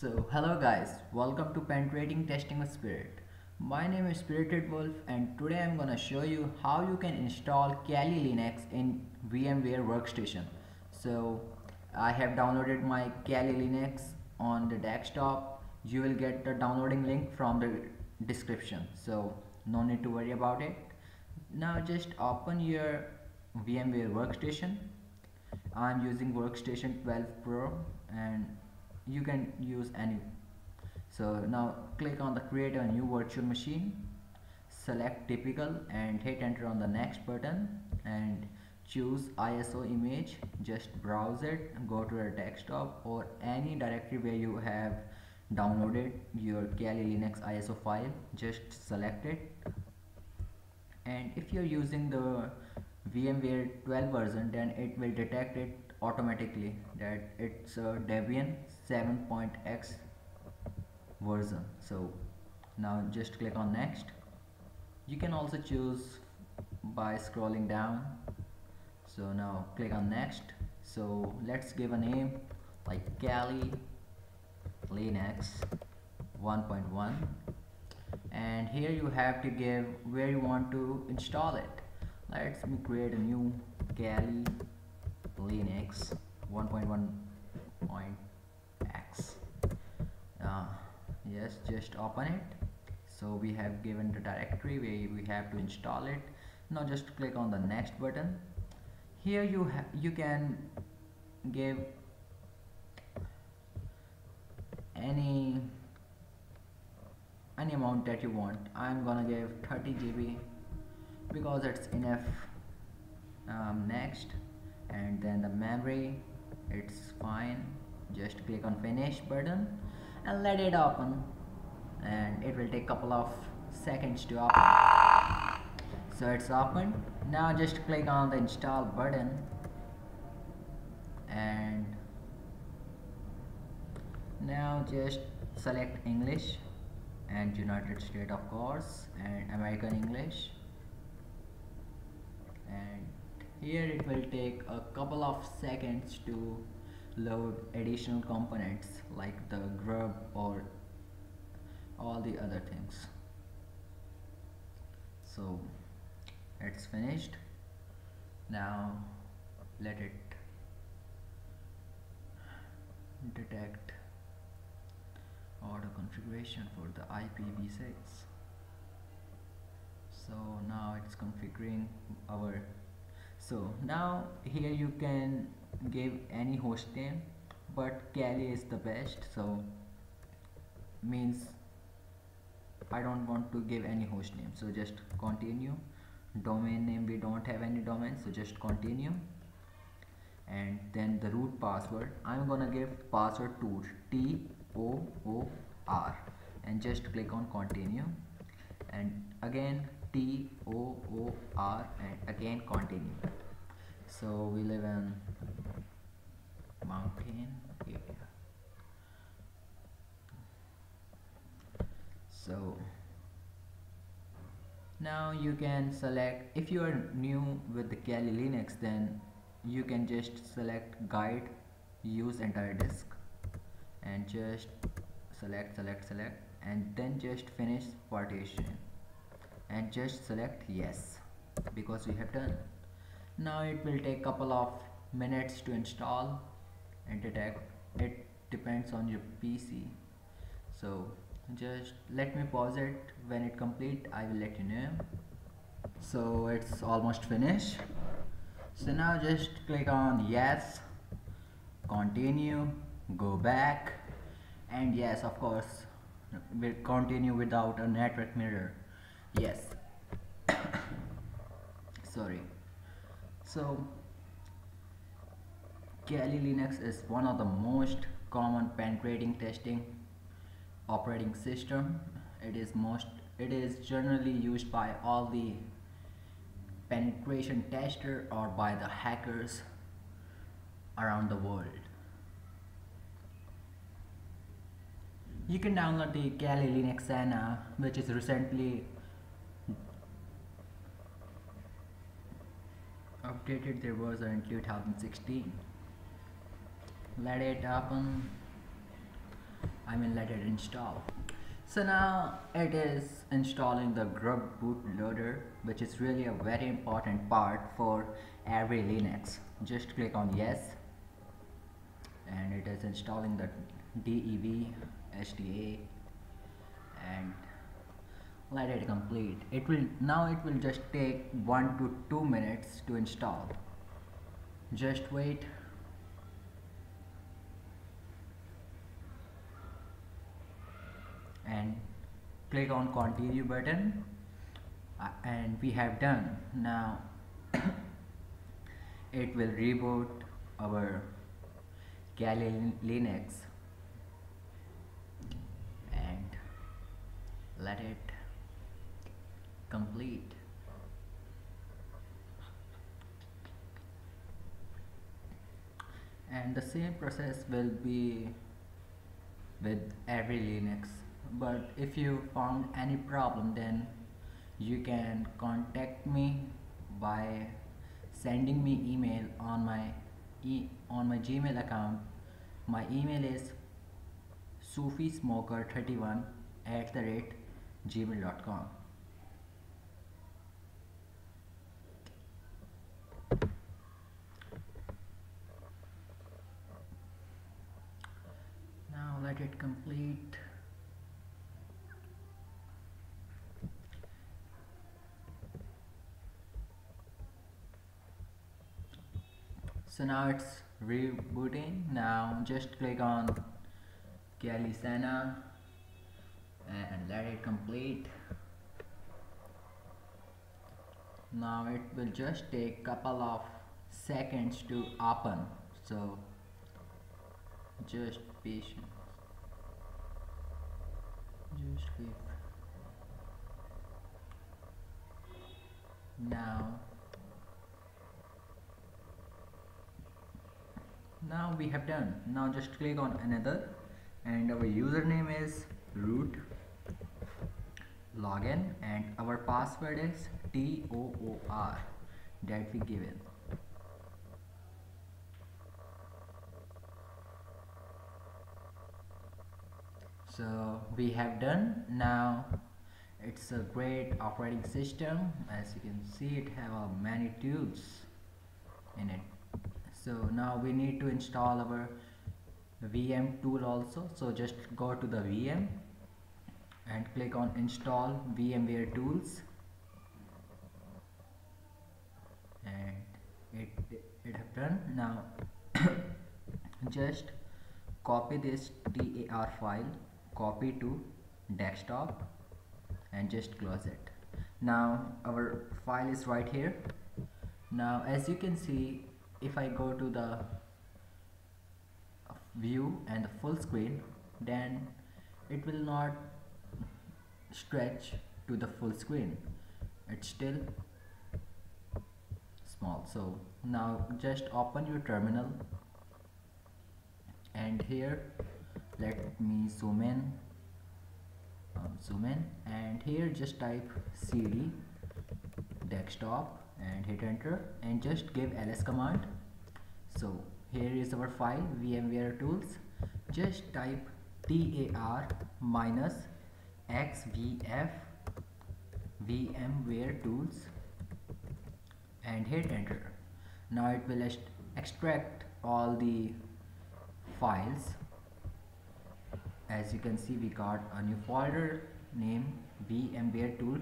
So hello guys, welcome to Penetrating Testing with Spirit. My name is Spirited Wolf and today I'm gonna show you how you can install Kali Linux in VMware Workstation. So I have downloaded my Kali Linux on the desktop. You will get the downloading link from the description. So no need to worry about it. Now just open your VMware Workstation. I'm using Workstation 12 Pro and you can use any. So now click on the create a new virtual machine select typical and hit enter on the next button and choose ISO image. Just browse it go to your desktop or any directory where you have downloaded your Kali Linux ISO file. Just select it. And if you're using the VMware 12 version then it will detect it automatically that it's a Debian 7.x version. So now just click on next. You can also choose by scrolling down. So now click on next. So let's give a name like Kali Linux 1.1 and here you have to give where you want to install it. Let's me create a new Kali Linux 1.1.x uh, yes just open it. So we have given the directory where we have to install it. Now just click on the next button. Here you you can give any any amount that you want. I'm gonna give 30 GB because it's enough um, next and then the memory it's fine. Just click on finish button and let it open. And it will take couple of seconds to open. So it's open now just click on the install button and now just select English and United States of course and American English. And here it will take a couple of seconds to load additional components like the grub or all the other things. So it's finished. Now let it detect auto configuration for the IPv6 so now it's configuring our so now here you can give any host name but Kali is the best so means I don't want to give any host name. So just continue. Domain name we don't have any domain so just continue. And then the root password. I'm gonna give password to T O O R. And just click on continue. And again T O O R and again continue. So we live in mountain area. So now you can select if you are new with the Kali Linux then you can just select guide use entire disk and just select select select and then just finish partition and just select yes because we have done. Now it will take couple of minutes to install and detect it depends on your PC so just let me pause it. When it complete I will let you know. So it's almost finished. So now just click on yes continue go back and yes of course we'll continue without a network mirror yes. Sorry. So Kali Linux is one of the most common penetrating testing operating system. It is most it is generally used by all the penetration tester or by the hackers around the world. You can download the Kali Linux Sana which is recently updated their version in 2016 let it open I mean let it install. So now it is installing the grub bootloader which is really a very important part for every Linux. Just click on yes and it is installing the dev SDA and let it complete. It will now it will just take one to two minutes to install. Just wait. And click on continue button. Uh, and we have done. Now it will reboot our Kali Linux. And let it complete. And the same process will be with every Linux. But if you found any problem then you can contact me by sending me email on my e on my gmail account. My email is sufismoker31 at the rate gmail.com complete. So now it's rebooting. Now just click on Kali Sana and let it complete. Now it will just take couple of seconds to open. So just patience just give now. Now we have done. Now just click on another. And our username is root login. And our password is TOOR that we given so we have done. Now it's a great operating system. As you can see it have uh, many tools in it. So now we need to install our VM tool also. So just go to the VM and click on install VMware tools. And it it have done. Now just copy this tar file copy to desktop and just close it. Now our file is right here. Now as you can see if I go to the view and the full screen then it will not stretch to the full screen. It's still small. So now just open your terminal. And here let me zoom in. Um, zoom in. And here just type cd desktop and hit enter and just give ls command. So here is our file vmware tools. Just type tar minus xvf vmware tools and hit enter. Now it will extract all the files as you can see we got a new folder name vmware tool.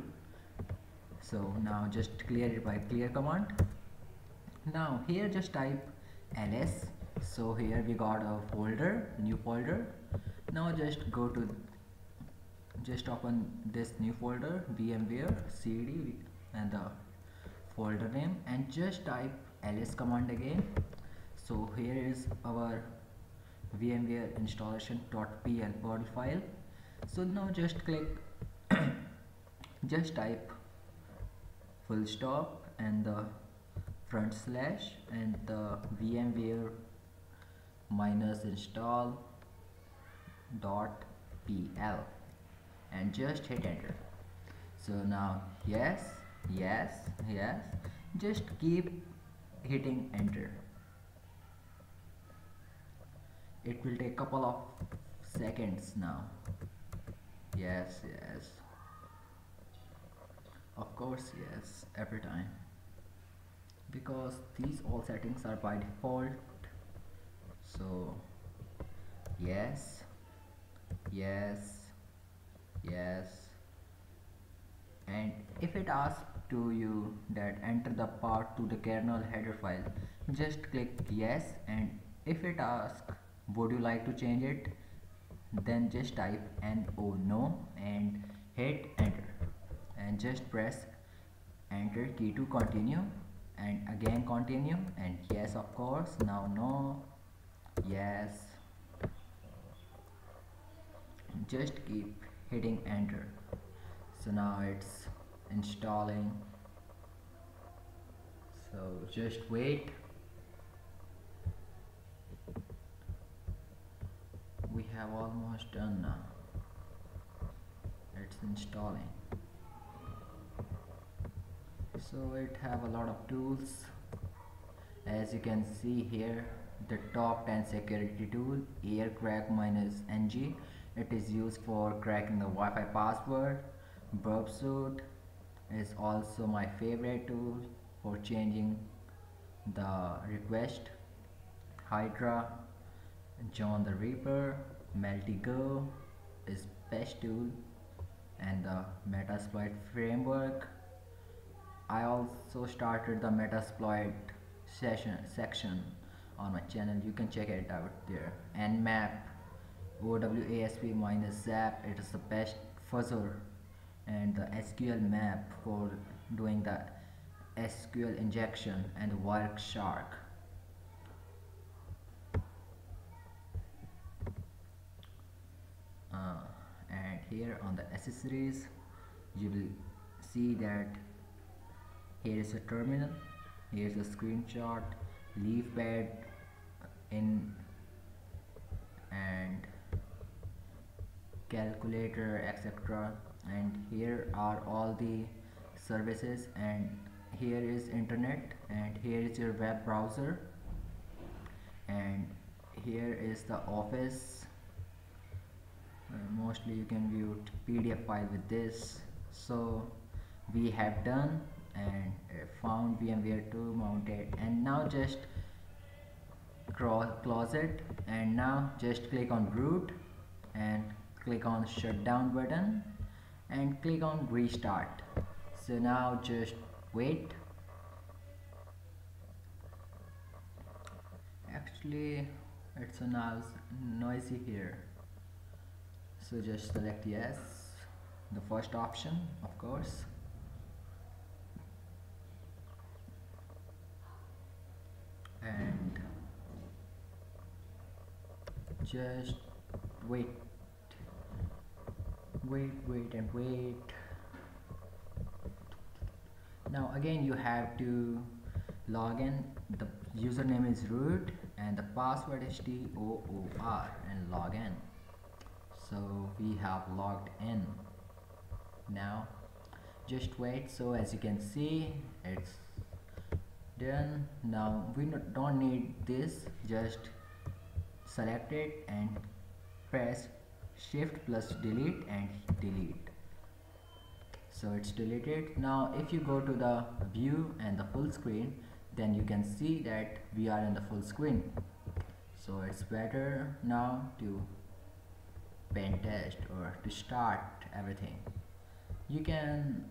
So now just clear it by clear command. Now here just type ls. So here we got a folder new folder. Now just go to just open this new folder vmware cd and the folder name and just type ls command again. So here is our vmware installation.pl body file. So now just click just type full stop and the front slash and the vmware minus install dot pl and just hit enter. So now yes yes yes just keep hitting enter it will take a couple of seconds now. Yes yes. Of course yes every time. Because these all settings are by default. So yes yes yes. And if it asks to you that enter the path to the kernel header file just click yes. And if it asks would you like to change it? Then just type no no and hit enter. And just press enter key to continue and again continue and yes of course now no yes. Just keep hitting enter. So now it's installing. So just wait we have almost done now it's installing so it have a lot of tools. As you can see here the top 10 security tool air crack minus ng it is used for cracking the Wi-Fi password. Burp Suite is also my favorite tool for changing the request. Hydra John the Ripper Maltego is best tool and the metasploit framework. I also started the Metasploit session section on my channel. You can check it out there. Nmap OWASP minus zap it is the best fuzzer and the SQL map for doing the SQL injection and Wireshark and here on the accessories you will see that here is a terminal here is a screenshot leaf pad in and calculator etc and here are all the services and here is internet and here is your web browser and here is the office uh, mostly you can view pdf file with this. So we have done and uh, found VMware 2 mounted and now just close it and now just click on root and click on shutdown button and click on restart. So now just wait. Actually it's a noisy here so just select yes. The first option of course. And just wait. Wait wait and wait. Now again you have to log in. The username is root and the password is TOOR and log in so we have logged in. Now just wait so as you can see it's done. Now we don't need this. Just select it and press shift plus delete and delete. So it's deleted. Now if you go to the view and the full screen then you can see that we are in the full screen. So it's better now to pen test or to start everything. You can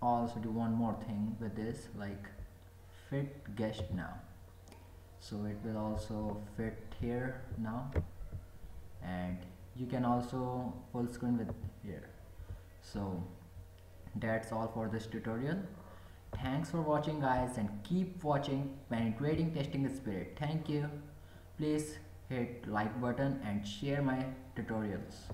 also do one more thing with this like fit guest now. So it will also fit here now. And you can also full screen with here. So that's all for this tutorial. Thanks for watching guys and keep watching penetrating testing spirit. Thank you. Please hit like button and share my tutorials